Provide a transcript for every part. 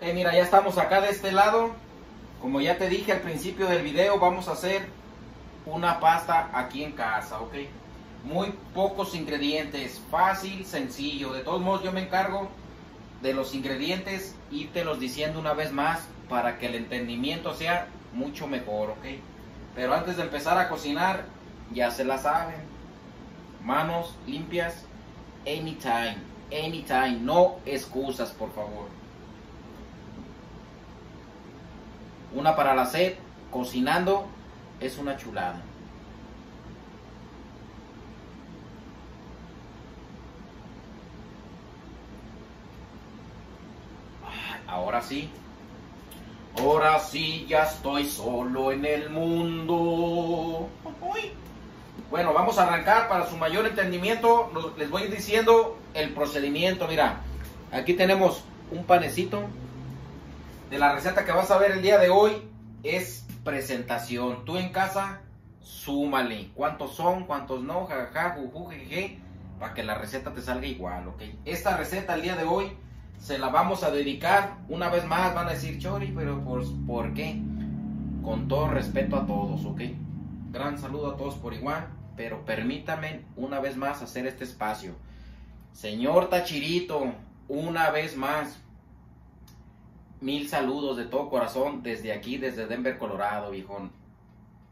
Ok, mira, ya estamos acá de este lado. Como ya te dije al principio del video, vamos a hacer una pasta aquí en casa, ok. Muy pocos ingredientes, fácil, sencillo. De todos modos, yo me encargo de los ingredientes y te los diciendo una vez más para que el entendimiento sea mucho mejor, ok. Pero antes de empezar a cocinar, ya se la saben. Manos limpias, anytime, anytime. No excusas, por favor. Una para la sed, cocinando, es una chulada. Ahora sí. Ahora sí, ya estoy solo en el mundo. Bueno, vamos a arrancar para su mayor entendimiento. Les voy diciendo el procedimiento. Mira, aquí tenemos un panecito. De la receta que vas a ver el día de hoy es presentación. Tú en casa, súmale. ¿Cuántos son? ¿Cuántos no? Jajaja, juju, jeje. Para que la receta te salga igual, ¿ok? Esta receta el día de hoy se la vamos a dedicar. Una vez más van a decir, Chori, pero pues, ¿por qué? Con todo respeto a todos, ¿ok? Gran saludo a todos por igual, pero permítame una vez más hacer este espacio. Señor Tachirito, una vez más, mil saludos de todo corazón desde aquí, desde Denver, Colorado, viejón.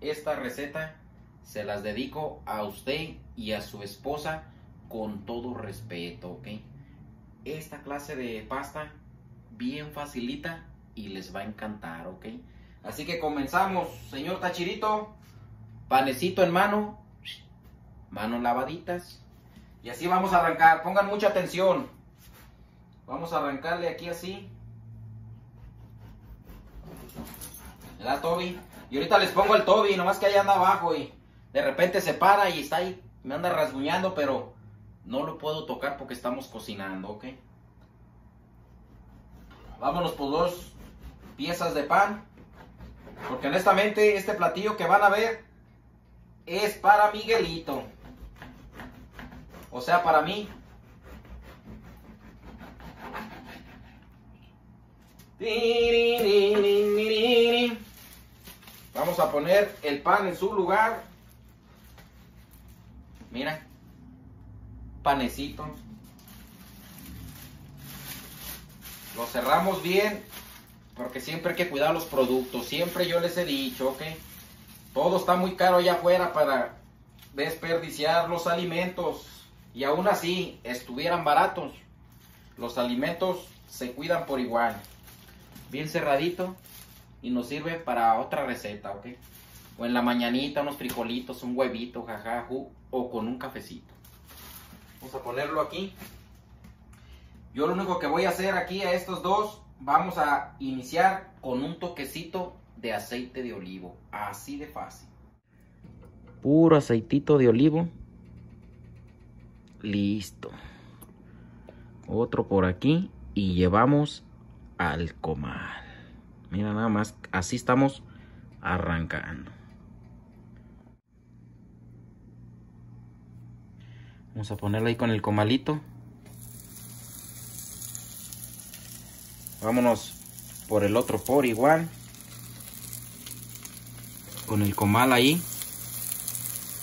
Esta receta se las dedico a usted y a su esposa con todo respeto, ¿ok? esta clase de pasta bien facilita y les va a encantar, ¿ok? Así que comenzamos, señor Tachirito, panecito en mano, manos lavaditas, y así vamos a arrancar, pongan mucha atención, vamos a arrancarle aquí así, ¿verdad Toby? Y ahorita les pongo el Toby, nomás que allá anda abajo y de repente se para y está ahí, me anda rasguñando, pero no lo puedo tocar porque estamos cocinando, ¿ok? Vámonos por dos piezas de pan. Porque honestamente este platillo que van a ver es para Miguelito. O sea, para mí. Vamos a poner el pan en su lugar. Mira panecito. Lo cerramos bien, porque siempre hay que cuidar los productos. Siempre yo les he dicho, ok. Todo está muy caro allá afuera para desperdiciar los alimentos. Y aún así, estuvieran baratos, los alimentos se cuidan por igual. Bien cerradito y nos sirve para otra receta, ok. O en la mañanita unos frijolitos, un huevito, jajajú, o con un cafecito. Vamos a ponerlo aquí. Yo lo único que voy a hacer aquí a estos dos, vamos a iniciar con un toquecito de aceite de olivo. Así de fácil. Puro aceitito de olivo. Listo. Otro por aquí y llevamos al comal. Mira nada más, así estamos arrancando. Vamos a ponerlo ahí con el comalito. Vámonos por el otro por igual. Con el comal ahí.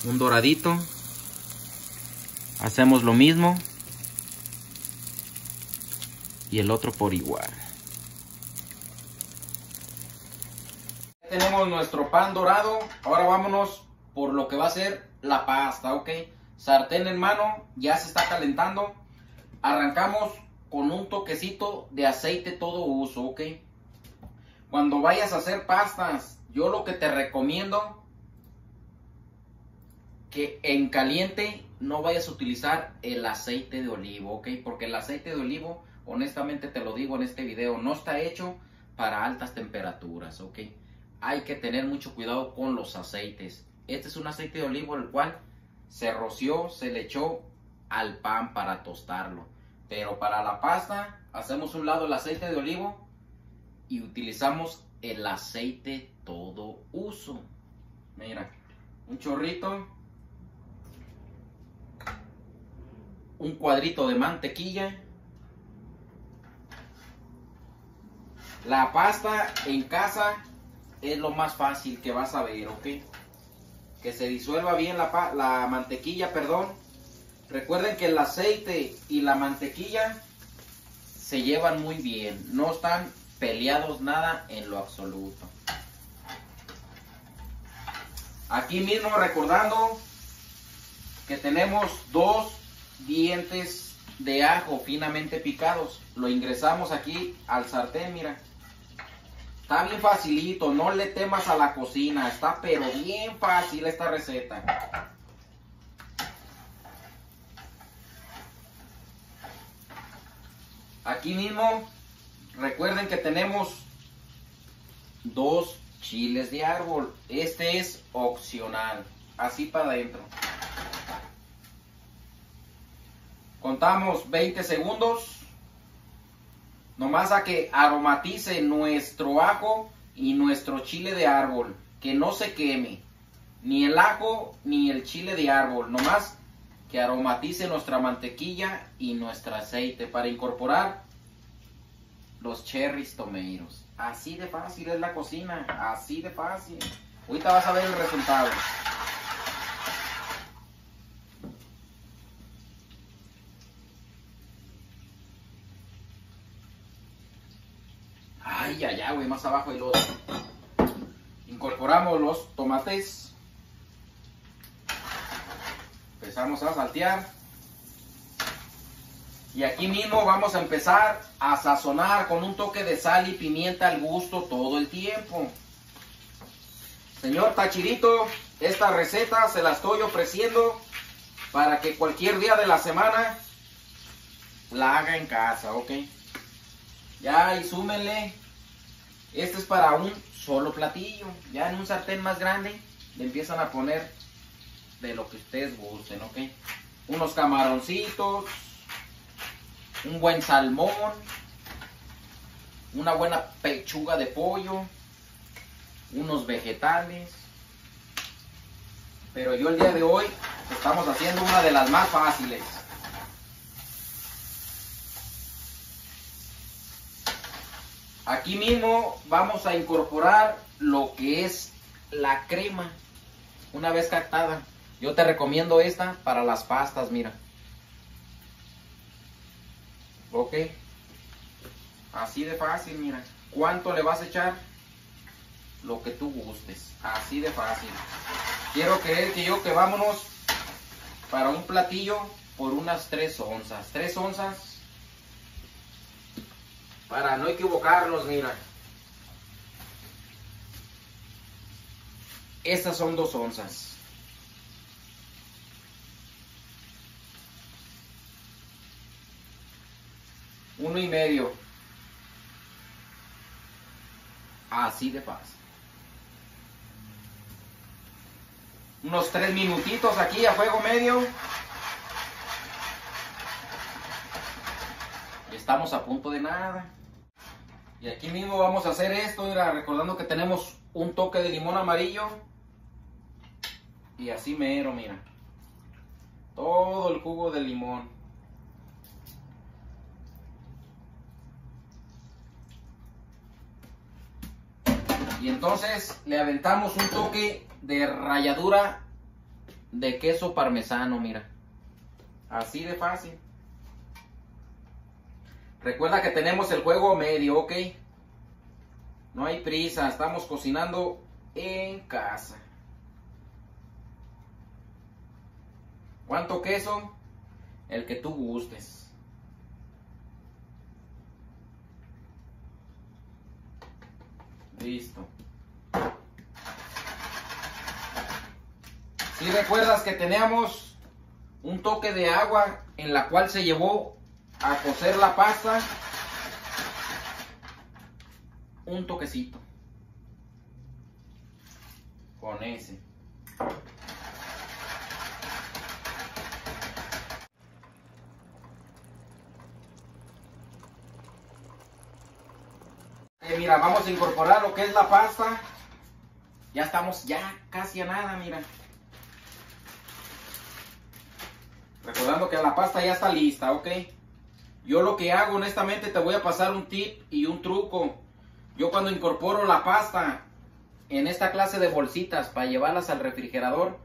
Un doradito. Hacemos lo mismo. Y el otro por igual. Tenemos nuestro pan dorado. Ahora vámonos por lo que va a ser la pasta, ¿ok? sartén en mano, ya se está calentando. Arrancamos con un toquecito de aceite todo uso, ¿ok? Cuando vayas a hacer pastas, yo lo que te recomiendo que en caliente no vayas a utilizar el aceite de olivo, ¿ok? Porque el aceite de olivo, honestamente te lo digo en este video, no está hecho para altas temperaturas, ¿ok? Hay que tener mucho cuidado con los aceites. Este es un aceite de olivo el cual se roció, se le echó al pan para tostarlo. Pero para la pasta hacemos un lado el aceite de olivo y utilizamos el aceite todo uso. Mira, un chorrito, un cuadrito de mantequilla La pasta en casa es lo más fácil que vas a ver, ¿ok? Que se disuelva bien la, la mantequilla, perdón. Recuerden que el aceite y la mantequilla se llevan muy bien. No están peleados nada en lo absoluto. Aquí mismo recordando que tenemos dos dientes de ajo finamente picados. Lo ingresamos aquí al sartén, mira. Está bien facilito, no le temas a la cocina, está pero bien fácil esta receta. Aquí mismo, recuerden que tenemos dos chiles de árbol. Este es opcional, así para adentro. Contamos 20 segundos. Nomás a que aromatice nuestro ajo y nuestro chile de árbol. Que no se queme. Ni el ajo ni el chile de árbol. Nomás que aromatice nuestra mantequilla y nuestro aceite para incorporar los cherries tomatoes. Así de fácil es la cocina. Así de fácil. Ahorita vas a ver el resultado. Ay, allá, güey, más abajo el otro. Incorporamos los tomates. Empezamos a saltear. Y aquí mismo vamos a empezar a sazonar con un toque de sal y pimienta al gusto todo el tiempo. Señor Tachirito, esta receta se la estoy ofreciendo para que cualquier día de la semana la haga en casa, ¿ok? Ya y súmenle este es para un solo platillo. Ya en un sartén más grande le empiezan a poner de lo que ustedes gusten, ¿ok? Unos camaroncitos, un buen salmón, una buena pechuga de pollo, unos vegetales. Pero yo el día de hoy estamos haciendo una de las más fáciles. Aquí mismo vamos a incorporar lo que es la crema una vez captada. Yo te recomiendo esta para las pastas, mira. Ok. Así de fácil, mira. ¿Cuánto le vas a echar? Lo que tú gustes. Así de fácil. Quiero creer que yo que vámonos para un platillo por unas 3 onzas. 3 onzas para no equivocarnos, mira. Estas son dos onzas. Uno y medio. Así de fácil. Unos tres minutitos aquí a fuego medio. Estamos a punto de nada. Y aquí mismo vamos a hacer esto, mira, recordando que tenemos un toque de limón amarillo. Y así mero, mira. Todo el jugo de limón. Y entonces le aventamos un toque de ralladura de queso parmesano, mira. Así de fácil. Recuerda que tenemos el juego medio, ¿ok? No hay prisa, estamos cocinando en casa. ¿Cuánto queso? El que tú gustes. Listo. Si recuerdas que teníamos un toque de agua en la cual se llevó a cocer la pasta un toquecito. Con ese. Mira vamos a incorporar lo que es la pasta. Ya estamos ya casi a nada mira. Recordando que la pasta ya está lista ok yo lo que hago honestamente te voy a pasar un tip y un truco. Yo cuando incorporo la pasta en esta clase de bolsitas para llevarlas al refrigerador,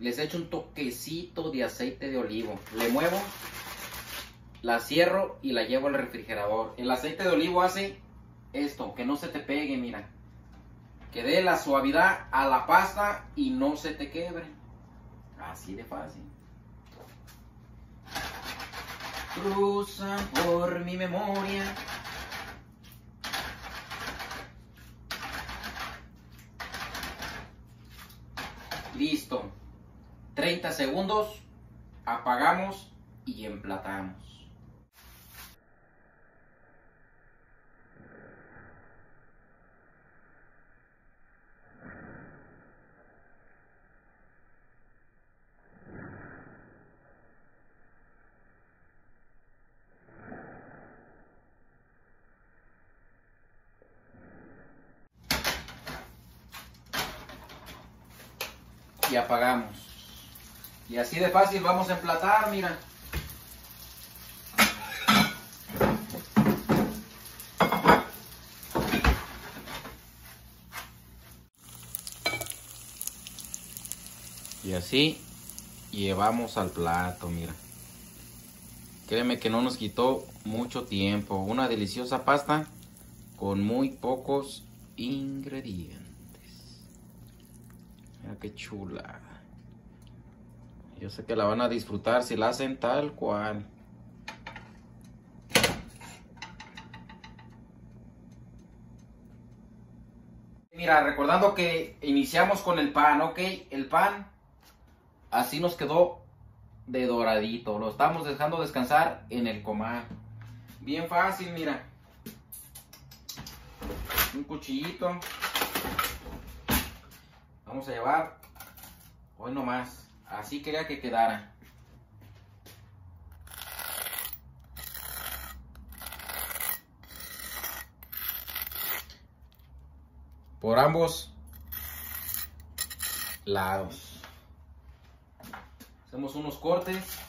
les echo un toquecito de aceite de olivo. Le muevo, la cierro y la llevo al refrigerador. El aceite de olivo hace esto, que no se te pegue, mira. Que dé la suavidad a la pasta y no se te quebre. Así de fácil. Cruza por mi memoria. Listo. 30 segundos. Apagamos y emplatamos. y apagamos. Y así de fácil vamos a emplatar, mira. Y así llevamos al plato, mira. Créeme que no nos quitó mucho tiempo. Una deliciosa pasta con muy pocos ingredientes. Mira qué chula. Yo sé que la van a disfrutar si la hacen tal cual. Mira, recordando que iniciamos con el pan, ¿ok? El pan así nos quedó de doradito. Lo estamos dejando descansar en el comal. Bien fácil, mira. Un cuchillito. Vamos a llevar hoy nomás. Así quería que quedara. Por ambos lados. Hacemos unos cortes.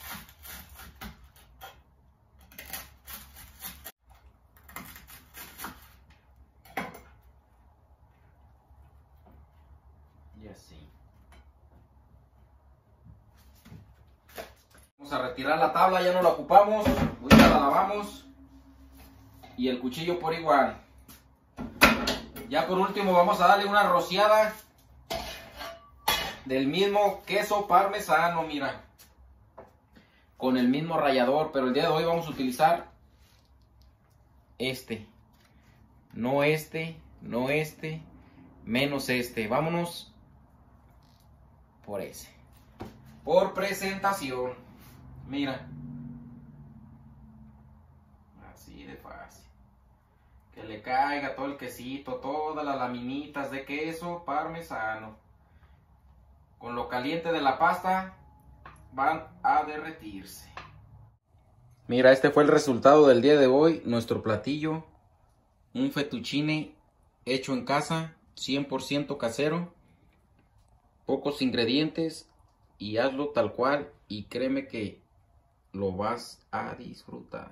Vamos a retirar la tabla, ya no la ocupamos. Ahorita la lavamos. Y el cuchillo por igual. Ya por último vamos a darle una rociada del mismo queso parmesano, mira. Con el mismo rallador, pero el día de hoy vamos a utilizar este. No este, no este, menos este. Vámonos por ese. Por presentación. Mira. Así de fácil. Que le caiga todo el quesito, todas las laminitas de queso parmesano. Con lo caliente de la pasta van a derretirse. Mira, este fue el resultado del día de hoy. Nuestro platillo. Un fettuccine hecho en casa, 100% casero pocos ingredientes y hazlo tal cual y créeme que lo vas a disfrutar.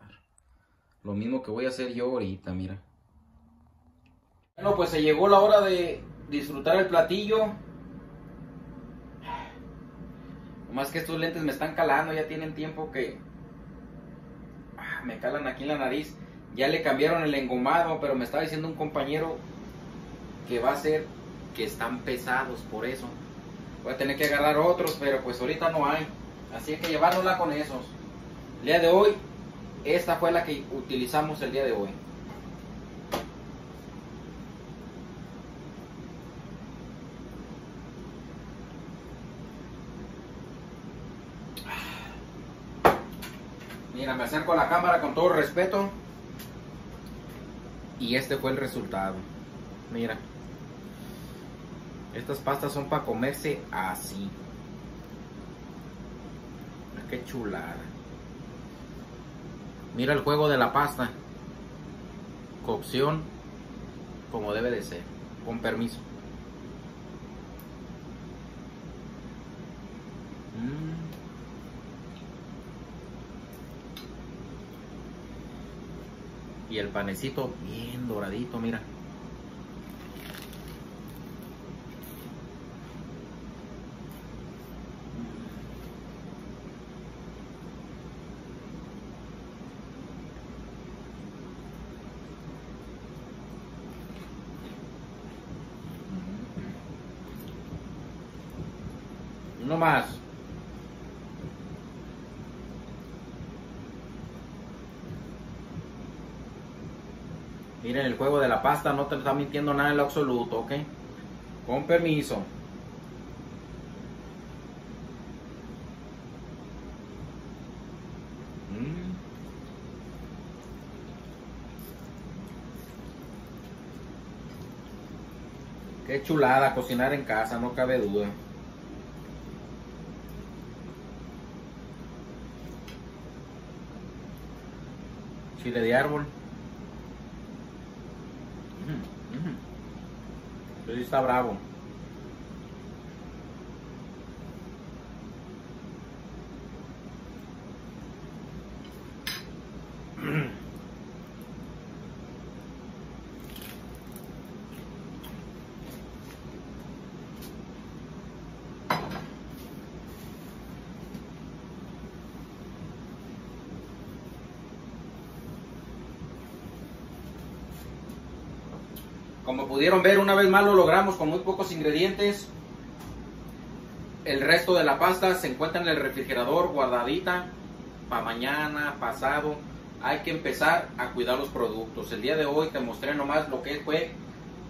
Lo mismo que voy a hacer yo ahorita, mira. Bueno, pues se llegó la hora de disfrutar el platillo. Más que estos lentes me están calando, ya tienen tiempo que ah, me calan aquí en la nariz. Ya le cambiaron el engomado, pero me estaba diciendo un compañero que va a ser que están pesados por eso. Voy a tener que agarrar otros, pero pues ahorita no hay. Así que llevárnosla con esos. El día de hoy, esta fue la que utilizamos el día de hoy. Mira, me acerco a la cámara con todo respeto. Y este fue el resultado. Mira. Estas pastas son para comerse así. Qué chulada. Mira el juego de la pasta. Cocción como debe de ser. Con permiso. Y el panecito bien doradito, mira. No más. Miren, el no te está mintiendo nada en lo absoluto, ¿ok? Con permiso. Mm. Qué chulada cocinar en casa, no cabe duda. Chile de árbol. Pero está bravo. Como pudieron ver, una vez más lo logramos con muy pocos ingredientes. El resto de la pasta se encuentra en el refrigerador guardadita para mañana, pasado. Hay que empezar a cuidar los productos. El día de hoy te mostré nomás lo que fue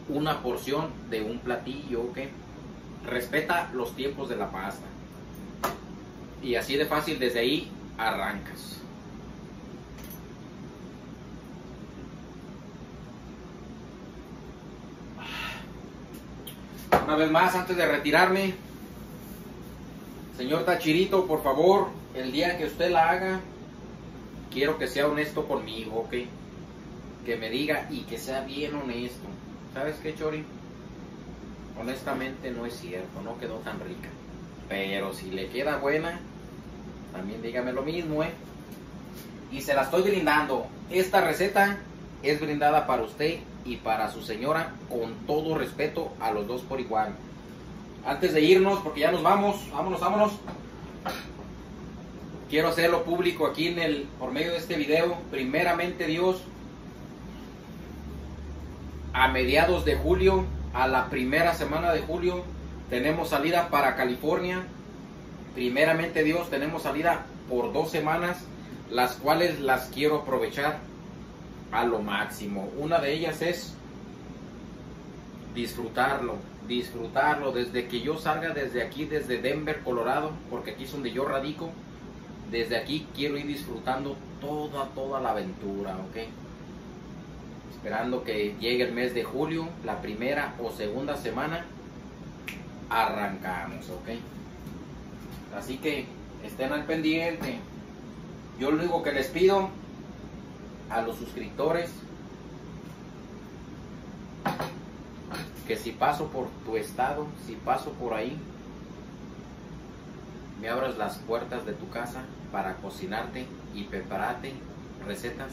una porción de un platillo, Respeta los tiempos de la pasta. Y así de fácil desde ahí arrancas. Una vez más, antes de retirarme, señor Tachirito, por favor, el día que usted la haga, quiero que sea honesto conmigo, ¿ok? Que me diga y que sea bien honesto. ¿Sabes qué, Chori? Honestamente no es cierto, no quedó tan rica. Pero si le queda buena, también dígame lo mismo, ¿eh? Y se la estoy brindando. Esta receta es brindada para usted y para su señora con todo respeto a los dos por igual. Antes de irnos, porque ya nos vamos, vámonos, vámonos. Quiero hacerlo público aquí en el, por medio de este video. Primeramente Dios, a mediados de julio, a la primera semana de julio, tenemos salida para California. Primeramente Dios, tenemos salida por dos semanas, las cuales las quiero aprovechar a lo máximo. Una de ellas es disfrutarlo, disfrutarlo desde que yo salga desde aquí, desde Denver, Colorado, porque aquí es donde yo radico. Desde aquí quiero ir disfrutando toda, toda la aventura, ¿ok? Esperando que llegue el mes de julio, la primera o segunda semana, arrancamos, ¿ok? Así que estén al pendiente. Yo lo único que les pido a los suscriptores que si paso por tu estado, si paso por ahí, me abras las puertas de tu casa para cocinarte y prepararte recetas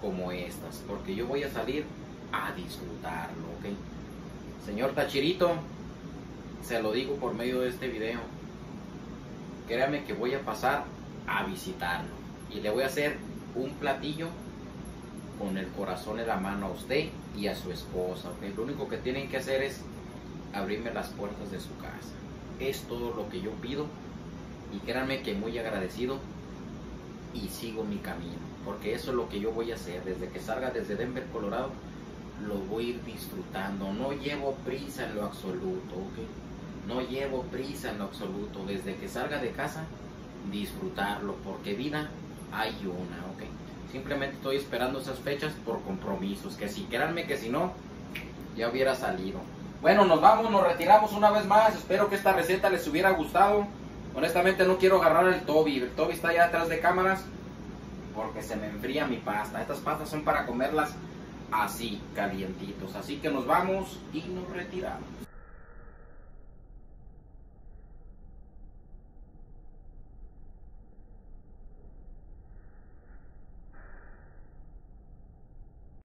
como estas, porque yo voy a salir a disfrutarlo, ¿ok? Señor Tachirito, se lo digo por medio de este video, créame que voy a pasar a visitarlo y le voy a hacer un platillo con el corazón en la mano a usted y a su esposa. Lo único que tienen que hacer es abrirme las puertas de su casa. Es todo lo que yo pido y créanme que muy agradecido y sigo mi camino. Porque eso es lo que yo voy a hacer. Desde que salga desde Denver, Colorado, lo voy a ir disfrutando. No llevo prisa en lo absoluto, No llevo prisa en lo absoluto. Desde que salga de casa, disfrutarlo. Porque vida hay una, ¿ok? Simplemente estoy esperando esas fechas por compromisos. Que si, créanme que si no, ya hubiera salido. Bueno, nos vamos, nos retiramos una vez más. Espero que esta receta les hubiera gustado. Honestamente no quiero agarrar el Toby. El Toby está allá atrás de cámaras porque se me enfría mi pasta. Estas pastas son para comerlas así, calientitos. Así que nos vamos y nos retiramos.